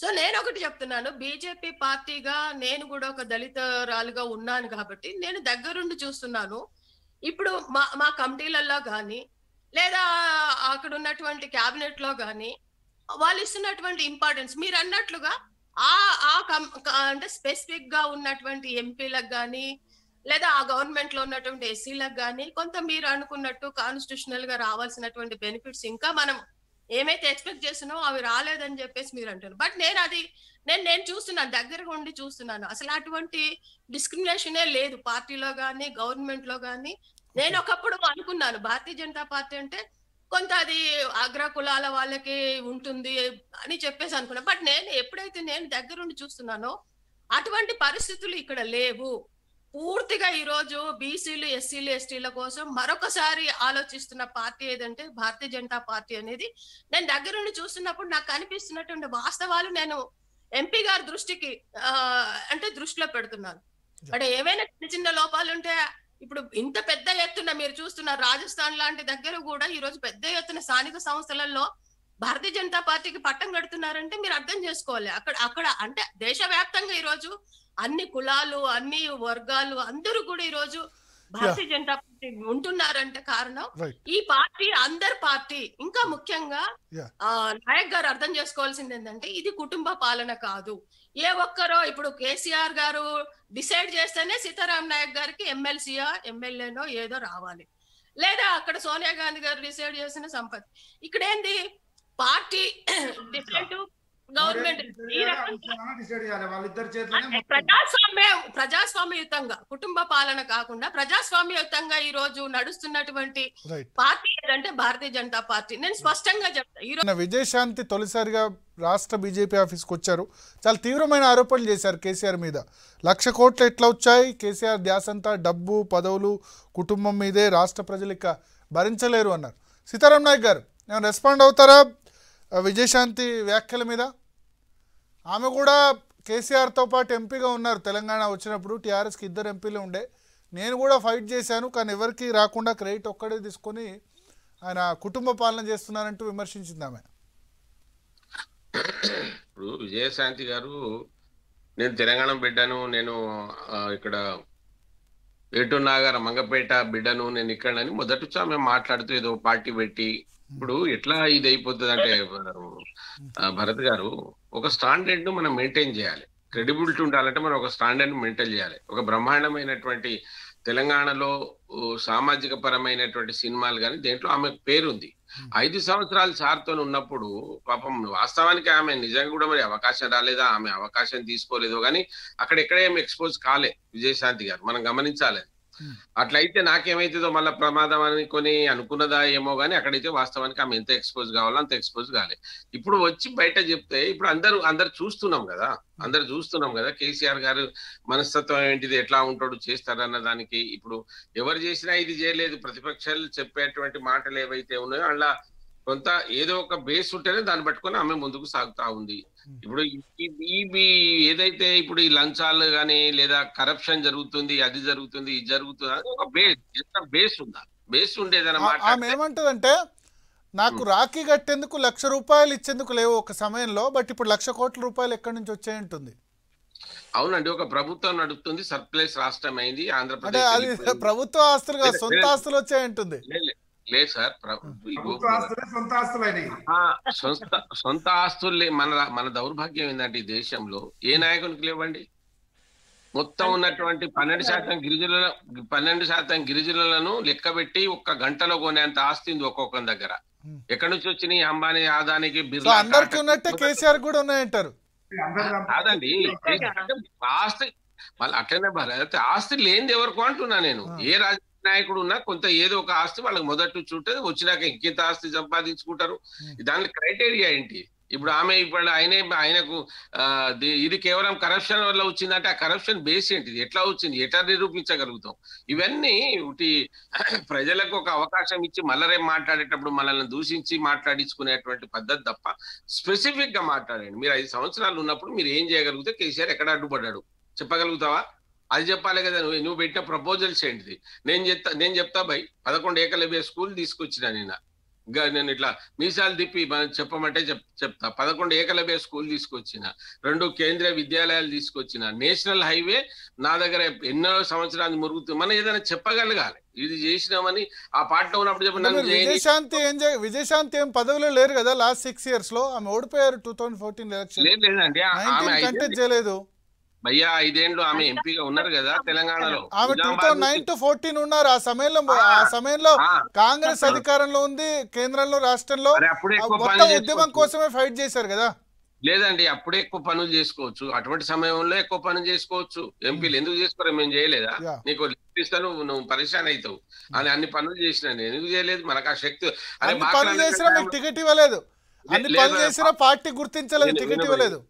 సో నేను ఒకటి చెప్తున్నాను. బీజేపీ పార్టీగా నేను కూడా ఒక దళితరాలుగా ఉన్నాను కాబట్టి నేను దగ్గరుండి చూస్తున్నాను. ఇప్పుడు మా మా కమిటీలలో కానీ లేదా అక్కడ ఉన్నటువంటి క్యాబినెట్లో కానీ వాళ్ళు ఇస్తున్నటువంటి ఇంపార్టెన్స్. మీరు అన్నట్లుగా ఆ ఆ కం- అంటే స్పెసిఫిక్గా ఉన్నటువంటి ఎంపీలకు కానీ లేదా ఆ గవర్నమెంట్లో ఉన్నటువంటి ఎస్సీలకు కానీ కొంత మీరు అనుకున్నట్టు కాన్స్టిట్యూషనల్గా రావాల్సినటువంటి బెనిఫిట్స్ ఇంకా మనం ఏమైతే ఎక్స్పెక్ట్ చేస్తున్నామో అవి రాలేదని చెప్పేసి మీరు అంటారు బట్ నేను అది నేను నేను చూస్తున్నాను దగ్గరగా ఉండి చూస్తున్నాను. అసలు అటువంటి డిస్క్రిమినేషనే లేదు. పార్టీలో కానీ గవర్నమెంట్లో కానీ నేను ఒకప్పుడు అనుకున్నాను భారతీయ జనతా పార్టీ అంటే కొంత అది అగ్ర కులాల వాళ్ళకి ఉంటుంది అని చెప్పేసి అనుకున్నా. బట్ నేను ఎప్పుడైతే నేను దగ్గరుండి చూస్తున్నానో అటువంటి పరిస్థితులు ఇక్కడ లేవు. పూర్తిగా ఈ రోజు బీసీలు ఎస్సీలు ఎస్టీల కోసం మరొకసారి ఆలోచిస్తున్న పార్టీ ఏదంటే భారతీయ జనతా పార్టీ అనేది. నేను దగ్గరుండి చూస్తున్నప్పుడు నాకు కనిపిస్తున్నటువంటి వాస్తవాలు నేను ఎంపీ గారి దృష్టికి అంటే దృష్టిలో పెడుతున్నాను. బట్ ఏమైనా చిన్న చిన్న లోపాలు ఉంటే ఇప్పుడు ఇంత పెద్ద ఎత్తున మీరు చూస్తున్న రాజస్థాన్ లాంటి దగ్గర కూడా ఈ రోజు పెద్ద ఎత్తున స్థానిక సంస్థలలో భారతీయ జనతా పార్టీకి పట్టం కడుతున్నారంటే మీరు అర్థం చేసుకోవాలి. అక్కడ అక్కడ అంటే దేశవ్యాప్తంగా ఈరోజు అన్ని కులాలు అన్ని వర్గాలు అందరూ కూడా ఈ రోజు భారతీయ జనతా పార్టీ ఉంటున్నారంటే కారణం. ఈ పార్టీ అందరి పార్టీ. ఇంకా ముఖ్యంగా నాయక్ గారు అర్థం చేసుకోవాల్సింది ఏంటంటే ఇది కుటుంబ పాలన కాదు. ఏ ఒక్కరో ఇప్పుడు కేసీఆర్ గారు డిసైడ్ చేస్తేనే సీతారాం నాయక్ గారికి ఎమ్మెల్సీయో ఎమ్మెల్యేనో ఏదో రావాలి. లేదా అక్కడ సోనియా గాంధీ గారు డిసైడ్ చేసిన సంపత్. ఇక్కడ ఏంది పార్టీ డిఫరెంట్ గవర్నమెంట్. ప్రజాస్వామ్య ప్రజాస్వామ్యయుతంగా కుటుంబ పాలన కాకుండా ప్రజాస్వామ్యయుతంగా ఈ రోజు నడుస్తున్నటువంటి రైట్ పార్టీ ఏదంటే భారతీయ జనతా పార్టీ. నేను స్పష్టంగా చెప్తా. ఈ రోజు విజయశాంతి తొలిసారిగా రాష్ట్ర బీజేపీ ఆఫీస్కి వచ్చారు. చాలా తీవ్రమైన ఆరోపణలు చేశారు కేసీఆర్ మీద. లక్ష కోట్లు ఎట్లా వచ్చాయి? కేసీఆర్ ధ్యాస అంతా డబ్బు పదవులు కుటుంబం మీదే రాష్ట్ర ప్రజలు ఇక భరించలేరు అన్నారు. సీతారాం నాయక్ గారు ఏమైనా రెస్పాండ్ అవుతారా? విజయశాంతి వ్యాఖ్యల మీద. ఆమె కూడా కేసీఆర్తో పాటు ఎంపీగా ఉన్నారు. తెలంగాణ వచ్చినప్పుడు టీఆర్ఎస్కి ఇద్దరు ఎంపీలు ఉండే. నేను కూడా ఫైట్ చేశాను కానీ ఎవరికి రాకుండా క్రెడిట్ ఒక్కడే తీసుకొని ఆయన కుటుంబ పాలన చేస్తున్నారంటూ విమర్శించింది ఆమె. ఇప్పుడు విజయశాంతి గారు నేను తెలంగాణ బిడ్డను నేను ఇక్కడ ఏటూరు మంగపేట బిడ్డను నేను ఇక్కడని మొదటి ఆమె మాట్లాడుతూ ఏదో పార్టీ పెట్టి ఇప్పుడు ఎట్లా ఇది అయిపోతుంది అంటే భరత్ గారు ఒక స్టాండర్డ్ను మనం మెయింటైన్ చేయాలి. క్రెడిబిలిటీ ఉండాలంటే మనం ఒక స్టాండర్డ్ మెయింటైన్ చేయాలి. ఒక బ్రహ్మాండమైనటువంటి తెలంగాణలో సామాజిక పరమైనటువంటి సినిమాలు కానీ దేంట్లో ఆమె పేరుంది. ఐదు సంవత్సరాలు సార్తో ఉన్నప్పుడు పాపం వాస్తవానికి ఆమె నిజంగా కూడా మరి అవకాశం రాలేదా? ఆమె అవకాశం తీసుకోలేదో కానీ అక్కడ ఎక్కడ ఏమి ఎక్స్పోజ్ కాలే విజయశాంతి గారు. మనం గమనించాలి అట్లయితే నాకేమైతుందో మళ్ళీ ప్రమాదం అనుకొని అనుకున్నదా ఏమో కానీ అక్కడైతే వాస్తవానికి ఆమె ఎంత ఎక్స్పోజ్ కావాలో అంత ఎక్స్పోజ్ కాలే. ఇప్పుడు వచ్చి బయట చెప్తే ఇప్పుడు అందరూ అందరు చూస్తున్నాం కదా. అందరు చూస్తున్నాం కదా కేసీఆర్ గారు మనస్తత్వం ఏంటిది ఎట్లా ఉంటాడు చేస్తారన్న దానికి. ఇప్పుడు ఎవరు చేసినా ఇది చేయలేదు ప్రతిపక్షాలు చెప్పేటువంటి మాటలు ఏవైతే ఉన్నాయో అలా కొంత ఏదో ఒక బేస్ ఉంటేనే దాన్ని పట్టుకొని ఆమె ముందుకు సాగుతా ఉంది. ఇప్పుడు ఈ- ఏదైతే ఇప్పుడు ఈ లంచాలు గానీ లేదా కరప్షన్ జరుగుతుంది అది జరుగుతుంది ఇది జరుగుతుంది అని ఒక బేస్ ఎంత బేస్ ఉందా? బేస్ ఉండేదన్నమాట ఆమె ఏమంటదంటే నాకు రాఖీ కట్టేందుకు లక్ష రూపాయలు ఇచ్చేందుకు లేవు ఒక సమయంలో బట్ ఇప్పుడు లక్ష కోట్ల రూపాయలు ఎక్కడి నుంచి వచ్చాయంటుంది? అవునండి ఒక ప్రభుత్వం నడుపుతుంది సర్ప్లస్ రాష్ట్రం అయింది ఆంధ్రప్రదేశ్ అది. ప్రభుత్వ ఆస్తులు సొంత. ఆస్తులు వచ్చాయంటుంది. లేదు సార్ సొంత ఆస్తులు సొంత లే- మన మన దౌర్భాగ్యం ఏంటంటే ఈ దేశంలో ఏ నాయకునికి లేవండి? మొత్తం ఉన్నటువంటి పన్నెండు శాతం గిరిజనుల పన్నెండు శాతం గిరిజనులను లెక్కబెట్టి ఒక్క గంటలో కొనేంత ఆస్తి ఉంది ఒక్కొక్క దగ్గర. ఎక్కడి నుంచి వచ్చినాయి? అంబానీ ఆదానికి సో బిర్లా అందరికి టాటా- ఉన్నట్టే కేసీఆర్ కూడా ఉన్నాయంటారు. అందరూ కాదండి ఆస్తి మళ్ళీ అట్లనే భారత్ ఆస్తి లేనిది ఎవరికి అంటున్నా నేను. ఏ రాజకీయ నాయకుడు ఉన్నా కొంత ఏదో ఒక ఆస్తి వాళ్ళకి మొదటి ఉంటుంది. వచ్చినాక ఇంకింత ఆస్తి సంపాదించుకుంటారు. దాని క్రైటీరియా ఏంటి? ఇప్పుడు ఆమె ఇప్పుడు ఆయనే ఆయనకు ఇది కేవలం కరప్షన్ వల్ల వచ్చిందంటే ఆ కరప్షన్ బేస్ ఏంటిది? ఎట్లా వచ్చింది? ఎట్లా నిరూపించగలుగుతాం? ఇవన్నీ ఒకటి ప్రజలకు ఒక అవకాశం ఇచ్చి మళ్ళీ మాట్లాడేటప్పుడు మనల్ని దూషించి మాట్లాడించుకునేటువంటి పద్ధతి తప్ప స్పెసిఫిక్గా మాట్లాడండి. మీరు ఐదు సంవత్సరాలు ఉన్నప్పుడు మీరు ఏం చేయగలిగితే కేసీఆర్ ఎక్కడ అడ్డుపడ్డాడు? చెప్పగలుగుతావా? అది చెప్పాలి కదా నువ్వు. నువ్వు పెట్టిన ప్రపోజల్స్ ఏంటిది? నేను చెప్తా నేను చెప్తా బై పదకొండు ఏకలవ్య స్కూల్ తీసుకొచ్చిన నేను ఇంకా నేను ఇట్లా మీసాలు తిప్పి మనం చెప్పమంటే చెప్ చెప్తా. పదకొండు ఏకలవ్య స్కూల్ తీసుకొచ్చిన. రెండు కేంద్రీయ విద్యాలయాలు తీసుకొచ్చిన. నేషనల్ హైవే నా దగ్గర ఎన్నో సంవత్సరాలు మురుగుతుంది మనం ఏదైనా చెప్పగలగాలి. ఇది చేసినామని ఆ పాటలో ఉన్నప్పుడు చెప్పి అంటే నన్ను మీరు చేయని విజయశాంతి ఏం విజయశాంతి ఏం పదవిలో లేరు కదా లాస్ట్ సిక్స్ ఇయర్స్లో ఆమె ఓడిపోయారు టూ థౌసండ్ ఫోర్టీన్ ఎలక్షన్. లేదు లేదండి. ఆమె కంటెస్ట్ చేయలేదు. భయ్యా ఐదేండ్లు ఆమె ఎంపీగా ఉన్నారు కదా తెలంగాణలో. ఆమె two thousand nine to fourteen ఉన్నారు. ఆ సమయంలో ఆ. ఆ సమయంలో కాంగ్రెస్ అధికారంలో ఉంది కేంద్రంలో రాష్ట్రంలో. మొత్తం ఉద్యమం. కోసమే ఫైట్ చేశారు కదా. లేదండి అప్పుడే ఎక్కువ పనులు చేసుకోవచ్చు. అటువంటి సమయంలో ఎక్కువ పనులు చేసుకోవచ్చు. ఎంపీలు ఎందుకు చేసుకోరా? మేము చేయలేదా. నీకు లిస్ట్ ఇస్తాను నువ్వు పరిశాన్ అవుతావు. అని అన్ని పనులు చేసిన నేను. ఎందుకు చేయలేదు? మనకు ఆ శక్తి. అన్ని పనులు చేసినా నగర్ మీకు టికెట్ ఇవ్వలేదు. అన్ని లేదు, పనులు చేసినా పార్టీ గుర్తించలేదు టికెట్ ఇవ్వలేదు.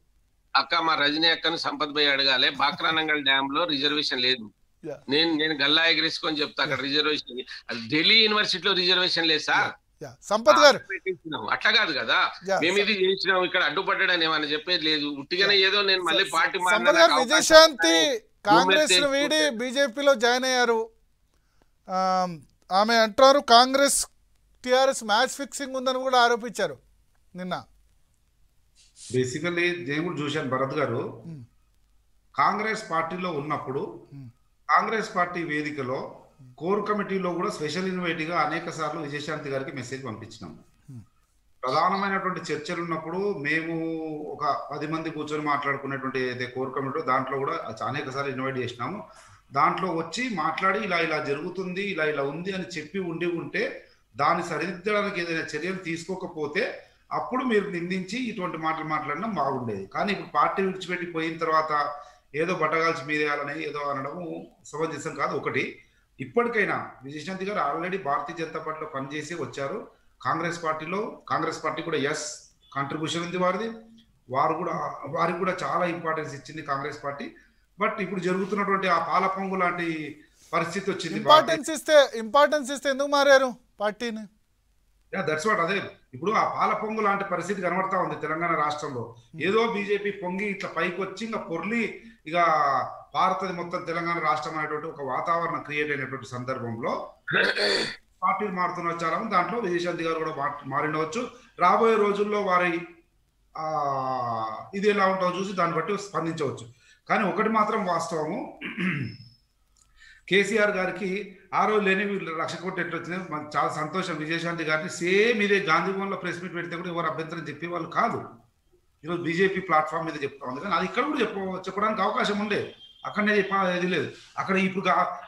అక్క మా రజనీ అక్కను సంపత్ భాయ్ అడగాలి. బాక్రానంగల్ డ్యామ్లో రిజర్వేషన్ లేదు. నేను నేను గల్లా ఎగరేసుకొని చెప్తా అక్కడ రిజర్వేషన్ ఢిల్లీ యూనివర్సిటీలో రిజర్వేషన్ లేదు సార్. సంపత్ గారు. అట్లా కాదు కదా. మేము ఇది చేసినాం. ఇక్కడ అడ్డుపడ్డాడని ఏమైనా చెప్పేది లేదు. ఉట్టిగానే ఏదో నేను మళ్ళీ పార్టీ విజయశాంతి కాంగ్రెస్ వీడి. బీజేపీలో జాయిన్ అయ్యారు. ఆమె అంటారు కాంగ్రెస్ టిఆర్ఎస్ మ్యాచ్ ఫిక్సింగ్ ఉందని కూడా ఆరోపించారు నిన్న. బేసికల్లీ నేను కూడా చూశాను భరత్ గారు Hmm. కాంగ్రెస్ పార్టీలో ఉన్నప్పుడు Hmm. కాంగ్రెస్ పార్టీ వేదికలో కోర్ కమిటీలో కూడా స్పెషల్ ఇన్వైట్గా అనేక సార్లు విజయశాంతి గారికి మెసేజ్ పంపించినాం Hmm. ప్రధానమైనటువంటి చర్చలు ఉన్నప్పుడు మేము ఒక పది మంది కూర్చొని మాట్లాడుకునేటువంటి ఏదైతే కోర్ కమిటీ దాంట్లో కూడా అనేక సార్లు ఇన్వైట్ చేసినాము దాంట్లో వచ్చి మాట్లాడి ఇలా ఇలా జరుగుతుంది ఇలా ఇలా ఉంది అని చెప్పి ఉండి ఉంటే దాన్ని సరిదిద్దడానికి ఏదైనా చర్యలు తీసుకోకపోతే అప్పుడు మీరు నిందించి ఇటువంటి మాటలు మాట్లాడడం బాగుండేది. కానీ ఇప్పుడు పార్టీ విడిచిపెట్టి పోయిన తర్వాత ఏదో బట్టగాల్చి మీదేయాలని ఏదో అనడము సమంజసం కాదు ఒకటి. ఇప్పటికైనా విజయశాంతి గారు ఆల్రెడీ భారతీయ జనతా పార్టీలో పనిచేసి వచ్చారు. కాంగ్రెస్ పార్టీలో కాంగ్రెస్ పార్టీ కూడా ఎస్ కాంట్రిబ్యూషన్ ఉంది వారిది. వారు కూడా వారికి కూడా చాలా ఇంపార్టెన్స్ ఇచ్చింది కాంగ్రెస్ పార్టీ. బట్ ఇప్పుడు జరుగుతున్నటువంటి ఆ పాల పొంగు లాంటి పరిస్థితి వచ్చింది ఇంపార్టెన్స్ ఇస్తే ఇంపార్టెన్స్ ఇస్తే ఎందుకు మారారు పార్టీని? దట్స్ వాట్ అదే. ఇప్పుడు ఆ పాల పొంగు లాంటి పరిస్థితి కనబడతా ఉంది తెలంగాణ రాష్ట్రంలో. ఏదో బీజేపీ పొంగి ఇట్లా పైకి వచ్చి ఇంకా పొర్లి ఇక భారతది మొత్తం తెలంగాణ రాష్ట్రం అనేటువంటి ఒక వాతావరణం క్రియేట్ అయినటువంటి సందర్భంలో పార్టీలు మారుతున్న చాలా మంది దాంట్లో విజయశాంతి గారు కూడా మార్- మారిండవచ్చు. రాబోయే రోజుల్లో వారి ఆ ఇది ఎలా ఉంటుందో చూసి దాన్ని బట్టి స్పందించవచ్చు. కానీ ఒకటి మాత్రం వాస్తవము. కేసీఆర్ గారికి ఆ రోజు లేని వీళ్ళు లక్ష కోట్లు ఎట్లా వచ్చింది మాకు చాలా సంతోషం. విజయశాంతి గారిని సేమ్ ఇదే గాంధీ భవన్లో ప్రెస్ మీట్ పెడితే కూడా ఎవరు అభ్యంతరం చెప్పేవాళ్ళు కాదు. ఈరోజు బీజేపీ ప్లాట్ఫామ్ మీద చెప్తా ఉంది. కానీ అది ఇక్కడ కూడా చెప్ప చెప్పడానికి అవకాశం ఉండే. అక్కడనే చెప్పేది లేదు. అక్కడ ఇప్పుడు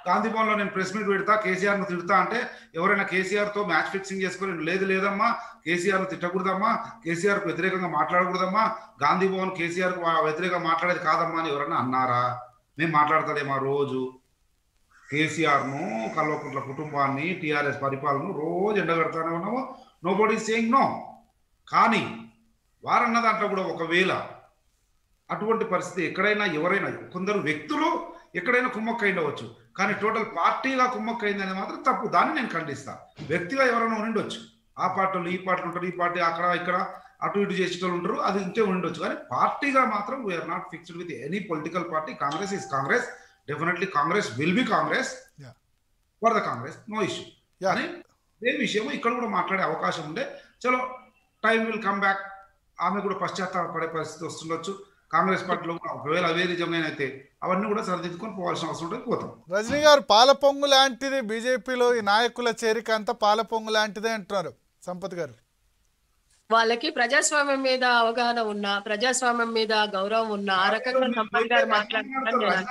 గాంధీ భవన్లో నేను ప్రెస్ మీట్ పెడతా కేసీఆర్ను తిడతా అంటే ఎవరైనా కేసీఆర్తో మ్యాచ్ ఫిక్సింగ్ చేసుకుని లేదు లేదమ్మా కేసీఆర్ను తిట్టకూడదమ్మా కేసీఆర్కు వ్యతిరేకంగా మాట్లాడకూడదమ్మా గాంధీ భవన్ కేసీఆర్కు వ్యతిరేకంగా మాట్లాడేది కాదమ్మా అని ఎవరైనా అన్నారా? మేము మాట్లాడతాడేమా రోజు? కేసీఆర్ను కల్వకుంట్ల కుటుంబాన్ని టీఆర్ఎస్ పరిపాలన రోజు ఎండగడతానే ఉన్నాము. నో బడీ సేయింగ్ నో కానీ వారన్న దాంట్లో కూడా ఒకవేళ అటువంటి పరిస్థితి ఎక్కడైనా ఎవరైనా కొందరు వ్యక్తులు ఎక్కడైనా కుమ్మక్క ఉండవచ్చు. కానీ టోటల్ పార్టీగా కుమ్మక్క అయిందని మాత్రం తప్పు. దాన్ని నేను ఖండిస్తా. వ్యక్తిగా ఎవరైనా ఉండొచ్చు ఆ పార్టీలు ఈ పార్టీలు ఉంటారు ఈ పార్టీ అక్కడ ఇక్కడ అటు ఇటు చేసేటోళ్ళు ఉంటారు అది ఇంతే ఉండొచ్చు కానీ పార్టీగా మాత్రం we are not fixed with any political party Congress is Congress definitely Congress will be Congress Yeah. For the Congress no issue Yeah. కానీ ఇదే విషయం ఇక్కడ కూడా మాట్లాడే అవకాశం ఉండే. చలో టైం విల్ కమ్ బ్యాక్ ఆమె కూడా పశ్చాత్తాపడే పరిస్థితి వస్తుండొచ్చు. కాంగ్రెస్ పార్టీలో కూడా ఒకవేళ అవే నిజమైనైతే అవన్నీ కూడా సరిదిద్దుకొని పోవాల్సిన అవసరం ఉంటుంది పోతాం. రజనీ గారు పాల పొంగు లాంటిది బీజేపీలో ఈ నాయకుల చేరిక అంతా పాల పొంగు లాంటిదే అంటున్నారు సంపత్ గారు. వాళ్ళకి ప్రజాస్వామ్యం మీద అవగాహన ఉన్నా ప్రజాస్వామ్యం మీద గౌరవం ఉన్నా ఆ రకంగా గారు మాట్లాడుతున్నారు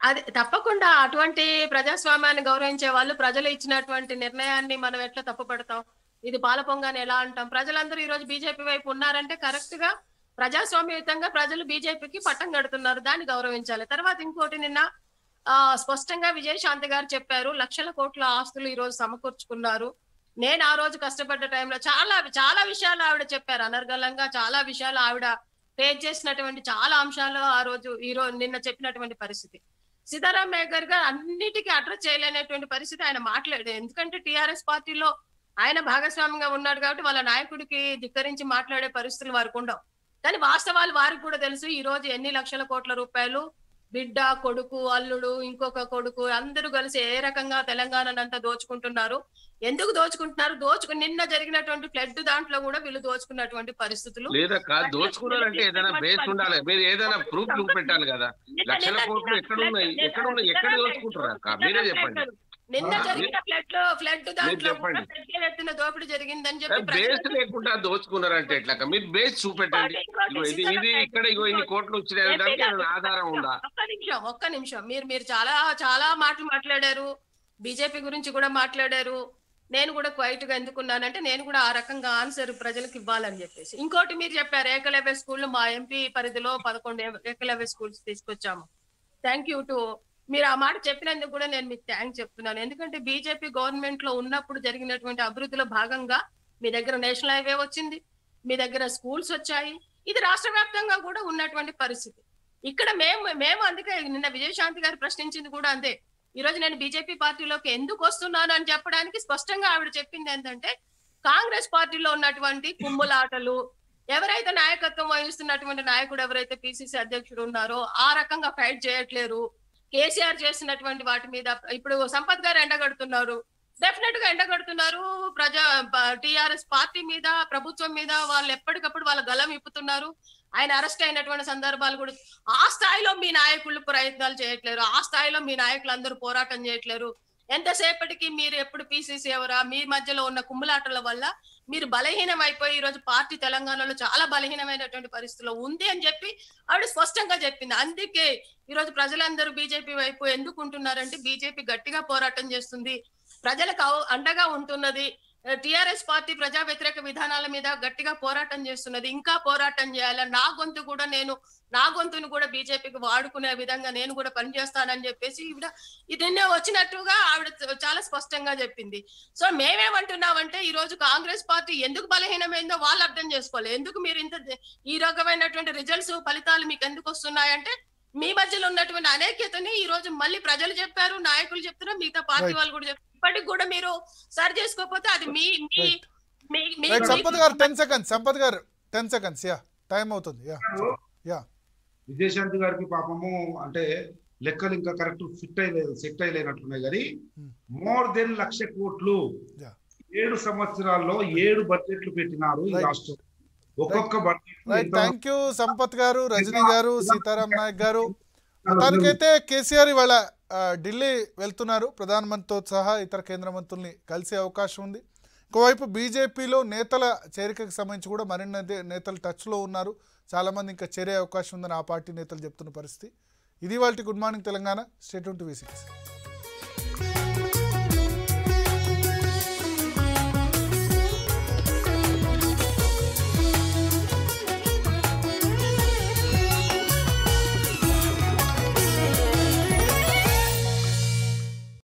అది తప్పకుండా అటువంటి ప్రజాస్వామ్యాన్ని గౌరవించే వాళ్ళు ప్రజలు ఇచ్చినటువంటి నిర్ణయాన్ని మనం ఎట్లా తప్పుపడతాం ఇది పాలపొంగని ఎలా అంటాం? ప్రజలందరూ ఈ రోజు బీజేపీ వైపు ఉన్నారంటే కరెక్ట్గా ప్రజాస్వామ్యయుతంగా ప్రజలు బీజేపీకి పట్టం కడుతున్నారు. దాన్ని గౌరవించాలి. తర్వాత ఇంకోటి నిన్న ఆ స్పష్టంగా విజయశాంతి గారు చెప్పారు లక్షల కోట్ల ఆస్తులు ఈ రోజు సమకూర్చుకున్నారు. నేను ఆ రోజు కష్టపడ్డ టైంలో చాలా చాలా విషయాలు ఆవిడ చెప్పారు. అనర్గళంగా చాలా విషయాలు ఆవిడ ఫేస్ చేసినటువంటి చాలా అంశాలు ఆ రోజు ఈ రోజు నిన్న చెప్పినటువంటి పరిస్థితి. సీతారామయ్య గారు గారు అన్నిటికీ అడ్రస్ చేయలేనటువంటి పరిస్థితి ఆయన మాట్లాడారు. ఎందుకంటే టిఆర్ఎస్ పార్టీలో ఆయన భాగస్వామ్యంగా ఉన్నాడు కాబట్టి వాళ్ళ నాయకుడికి ధిక్కరించి మాట్లాడే పరిస్థితులు వారికి ఉండవు. కానీ వాస్తవాలు వారికి కూడా తెలుసు. ఈ రోజు ఎన్ని లక్షల కోట్ల రూపాయలు బిడ్డ కొడుకు అల్లుడు ఇంకొక కొడుకు అందరూ కలిసి ఏ రకంగా తెలంగాణనంతా దోచుకుంటున్నారు? ఎందుకు దోచుకుంటున్నారు? దోచుకు నిన్న జరిగినటువంటి ఫ్లడ్ దాంట్లో కూడా వీళ్ళు దోచుకున్నటువంటి పరిస్థితులు. లేదక్క దోచుకున్నారంటే ఏదైనా బేస్ ఉండాలి. మీరు ఏదైనా ప్రూఫ్ చూపెట్టాలి కదా. లక్షల కోట్లు ఎక్కడ ఉన్నాయి? ఎక్కడ ఉన్నాయి? ఎక్కడ దోచుకుంటున్నారు? అక్క? మీరే చెప్పండి. నిన్న జరిగిన ఫ్లడ్ ఫ్లడ్ దాంట్లో ఎత్తున దోపిడీ జరిగిందని చెప్పి బేస్ లేకుండా దోచుకున్నారంటే ఎట్లా మీరు బేస్ చూపెట్టండి. ఇది ఇది ఇక్కడ ఇగో ఇన్ని కోట్లు వచ్చినాయి. ఆధారం ఉందా? ఒక్క నిమిషం ఒక్క నిమిషం. మీరు మీరు చాలా చాలా మాటలు మాట్లాడారు. బీజేపీ గురించి కూడా మాట్లాడారు. నేను కూడా క్వైట్గా ఎందుకున్నానంటే నేను కూడా ఆ రకంగా ఆన్సర్ ప్రజలకు ఇవ్వాలని చెప్పేసి. ఇంకోటి మీరు చెప్పారు ఏకలవ్య స్కూల్ మా ఎంపీ పరిధిలో పదకొండు ఏకలవ్య స్కూల్స్ తీసుకొచ్చాము. థ్యాంక్ యూ టు మీరు ఆ మాట చెప్పినందుకు కూడా నేను మీకు థ్యాంక్ చెప్తున్నాను. ఎందుకంటే బీజేపీ గవర్నమెంట్లో ఉన్నప్పుడు జరిగినటువంటి అభివృద్ధిలో భాగంగా మీ దగ్గర నేషనల్ హైవే వచ్చింది మీ దగ్గర స్కూల్స్ వచ్చాయి ఇది రాష్ట్ర వ్యాప్తంగా కూడా ఉన్నటువంటి పరిస్థితి. ఇక్కడ మేము మేము అందుకే నిన్న విజయశాంతి గారు ప్రశ్నించింది కూడా అంతే. ఈ రోజు నేను బీజేపీ పార్టీలోకి ఎందుకు వస్తున్నాను అని చెప్పడానికి స్పష్టంగా ఆవిడ చెప్పింది ఏంటంటే కాంగ్రెస్ పార్టీలో ఉన్నటువంటి కుమ్ములాటలు ఎవరైతే నాయకత్వం వహిస్తున్నటువంటి నాయకుడు ఎవరైతే పిసిసి అధ్యక్షుడు ఉన్నారో ఆ రకంగా ఫైట్ చేయట్లేరు. కేసీఆర్ చేసినటువంటి వాటి మీద ఇప్పుడు సంపత్ గారు ఎండగడుతున్నారు. డెఫినెట్గా ఎండగడుతున్నారు. ప్రజా టిఆర్ఎస్ పార్టీ మీద ప్రభుత్వం మీద వాళ్ళు ఎప్పటికప్పుడు వాళ్ళ గలం ఇప్పుతున్నారు ఆయన అరెస్ట్ అయినటువంటి సందర్భాలు కూడా ఆ స్థాయిలో మీ నాయకులు ప్రయత్నాలు చేయట్లేరు. ఆ స్థాయిలో మీ నాయకులు అందరూ పోరాటం చేయట్లేరు. ఎంతసేపటికి మీరు ఎప్పుడు పీసీసీ ఎవరా? మీ మధ్యలో ఉన్న కుమ్ములాటల వల్ల మీరు బలహీనం అయిపోయి ఈ రోజు పార్టీ తెలంగాణలో చాలా బలహీనమైనటువంటి పరిస్థితిలో ఉంది అని చెప్పి ఆవిడ స్పష్టంగా చెప్పింది. అందుకే ఈ రోజు ప్రజలందరూ బీజేపీ వైపు ఎందుకు ఉంటున్నారంటే బీజేపీ గట్టిగా పోరాటం చేస్తుంది. ప్రజలకు అండగా ఉంటున్నది. టిఆర్ఎస్ పార్టీ ప్రజా వ్యతిరేక విధానాల మీద గట్టిగా పోరాటం చేస్తున్నది. ఇంకా పోరాటం చేయాలి? నా గొంతు కూడా నేను నా గొంతును కూడా బీజేపీకి వాడుకునే విధంగా నేను కూడా పనిచేస్తానని చెప్పేసి ఈవిడ ఇది వచ్చినట్టుగా ఆవిడ చాలా స్పష్టంగా చెప్పింది. సో మేమేమంటున్నామంటే ఈ రోజు కాంగ్రెస్ పార్టీ ఎందుకు బలహీనమైందో వాళ్ళు అర్థం చేసుకోవాలి. ఎందుకు మీరు ఇంత ఈ రకమైనటువంటి రిజల్ట్స్ ఫలితాలు మీకు ఎందుకు వస్తున్నాయంటే మీ మధ్యలో ఉన్నటువంటి అనేక్యతని ఈ రోజు మళ్ళీ ప్రజలు చెప్పారు నాయకులు చెప్తున్నారు మిగతా పార్టీ. వాళ్ళు కూడా చెప్తారు ఇప్పటికి కూడా మీరు సరి చేసుకోకపోతే అది మీ మీ సంపత్ గారు ten seconds Sampath garu ten seconds yeah time అవుతుంది. యా యా విజయశాంతి గారికి పాపము అంటే లెక్కలు ఇంకా కరెక్ట్ ఫిట్ అయ్యలేదు సెట్ అయ్యలేనట్టున్నాయి కానీ Hmm. మోర్ దెన్ లక్ష కోట్లు. ఏడు సంవత్సరాల్లో ఏడు బడ్జెట్లు పెట్టినారు ఈ Right. రాష్ట్రం. ఒక్కొక్క థ్యాంక్ యూ సంపత్ గారు రజనీ గారు సీతారాం నాయక్ గారు. మొత్తానికైతే కేసీఆర్ ఇవాళ ఢిల్లీ వెళ్తున్నారు. ప్రధానమంత్రితో సహా ఇతర కేంద్ర మంత్రుల్ని కలిసే అవకాశం ఉంది. ఇంకోవైపు బీజేపీలో నేతల చేరికకు సంబంధించి కూడా మరిన్ని నేతలు టచ్లో ఉన్నారు. చాలామంది ఇంకా చేరే అవకాశం ఉందని ఆ పార్టీ నేతలు చెప్తున్న పరిస్థితి. ఇది వాళ్ళ good morning Telangana. Stay tuned to V six.